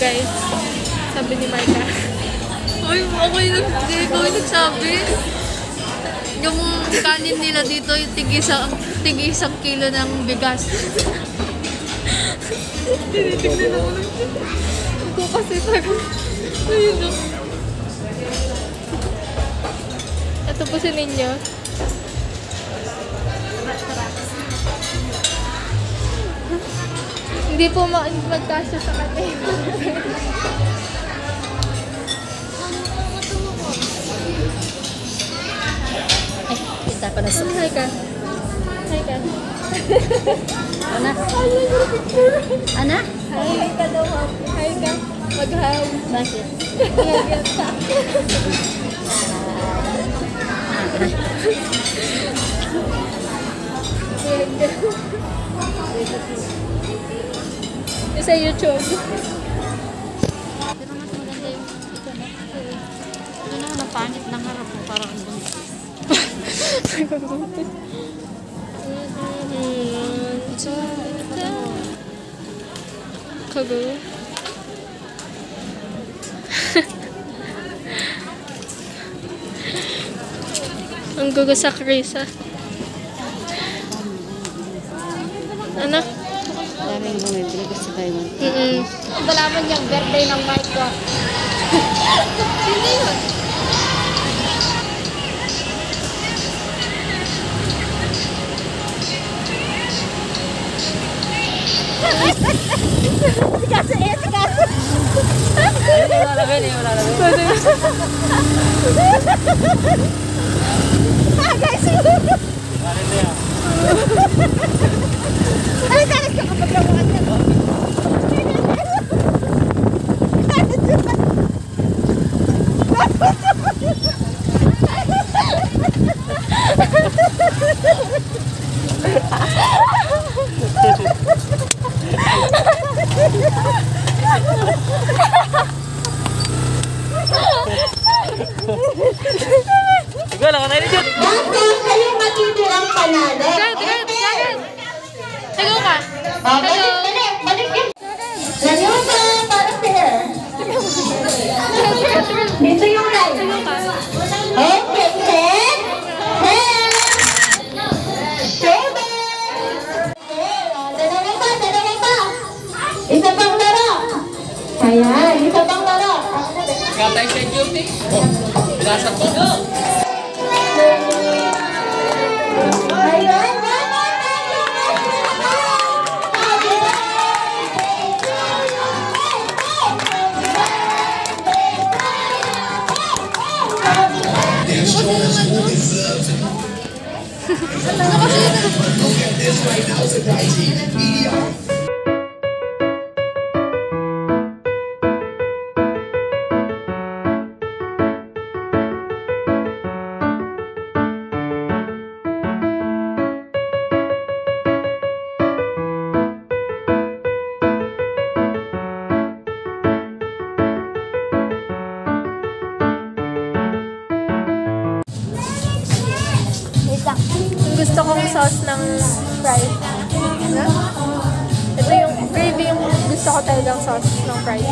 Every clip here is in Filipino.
guys. Sabi ni Marta. Uy, ako yung, yung nagsabi. Yung kanin nila dito, yung tig isang, tig isang kilo ng bigas. Tinitignan ako lang. Ako kasi parang... Ayun o. Ito po si Ninyo. Hindi po ma magkasya sa kanya. Kita ko na Hi ka. Hi ka. Ana? Ana? Hi ka daw. Hi ka. Mag-hi. Bakit? Yung sa YouTube. Pero mas maganda yung ito na. Ito na, napangit ng harap mo. Parang ang buntis. Kago. Ang gugo sa Krisa. Ano? Daming bumibili kasi tayo mo. Mm-mm. Balaman yung birthday ng mic ko. Sino yun? Kasi eh, kasi. Wala na gani, wala na gani. Ah, guys! Ay, Bakit kayo matibirang panalo? Agad, agad, agad. Hello ka. Oh, balik, balik, balik. Ganyan pa, para fair. Dito yung line. Okay, pa. Isa pang laro. Ayan, isa pang laro. Katay sa duty. Oh, pinasa Look at this right now, it's a IG. Gusto kong sauce ng fries. Ano? Ito yung gravy yung gusto ko talagang sauce ng fries.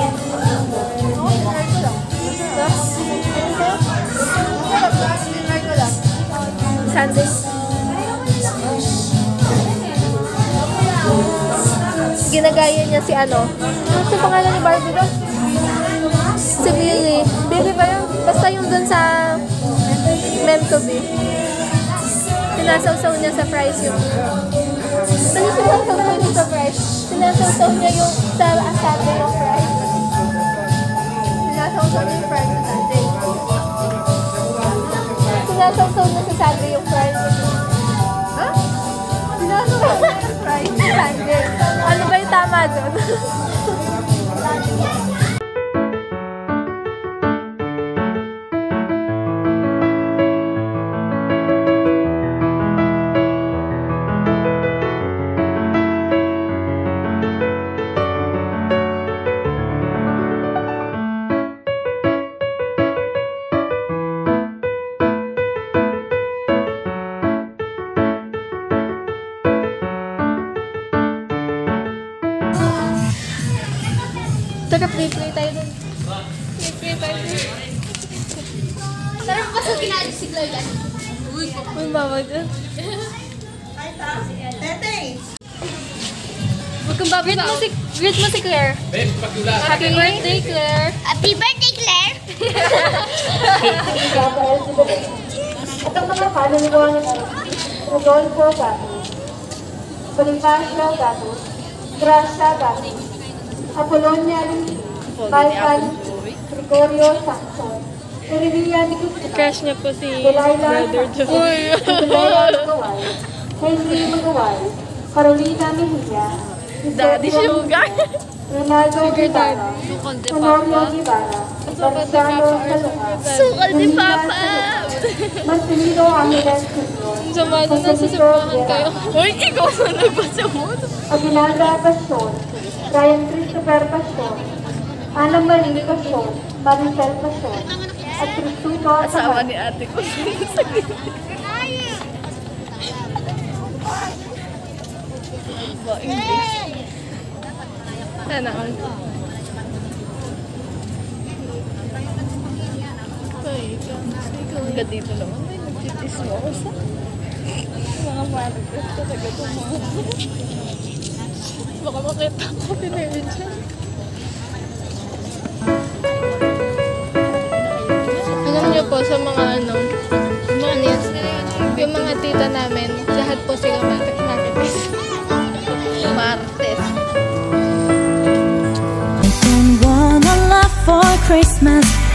Sunday. Ginagaya niya si ano? Ano sa pangalan ni Barbie doon? Si Billy. Billy ba yun? Basta yung dun sa meant be. Sinasawsaw niya sa fries yung... Ano sinasawsaw niya sa fries? Sinasawsaw niya yung sa asate yung fries. Sinasawsaw niya yung fries sa sundae. Sinasawsaw niya sa sundae yung fries. Ha? Sinasawsaw niya yung fries sa sundae. Ano ba yung tama doon? Tara, play-play tayo dun. Play-play tayo dun. Sarap pa sa kinalit si Gloria. Uy, bawal dun. Huwag kang. Greet mo si, greet mo si Claire. Babe, pagdula. Happy birthday, Claire. Happy birthday, Claire! At ang mga kaluluwa nito, Rodolfo Gatos, Bonifacio Gatos, Gracia Gatos, Apolonia Lindsay, Gregorio Erevilla de Guzman, Crush niya po si Delilah Brother. Delilah Magaway, Henry Magaway, Carolina Mejia, Daddy Sugar. Ronaldo Guevara, de Honorio Papa. Guevara, Gonzalo Salonga, Sukal ni Papa. Marcelino Angeles Jr., Sama na nasusubukan kayo. Uy, ikaw na nagbasa mo. Aguinalda Passion, Ryan Christopher Passion, Ana Marie Passion, Maricel Passion, at Cristuto Asawa Asawa ni ate ko. Ba, English. Sana all. Hanggang dito naman. Ay, nagtitis mo ako sa mga marites talaga ito mga. Baka makita ko pinili dyan. Alam niyo po sa mga ano, mga niya, yung mga tita namin, lahat po sila market marketes. Martes. Christmas.